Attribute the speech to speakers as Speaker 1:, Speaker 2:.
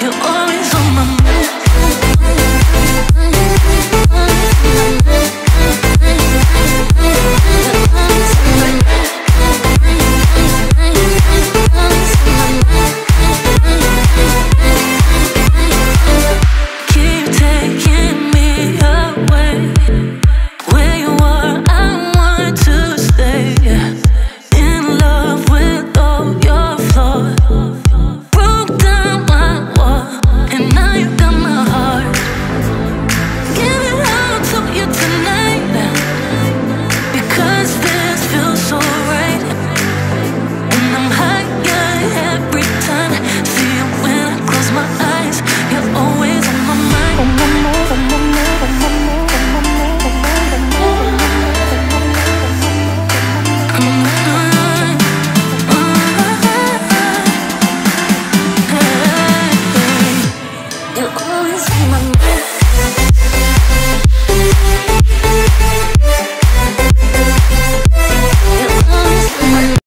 Speaker 1: You always on my mind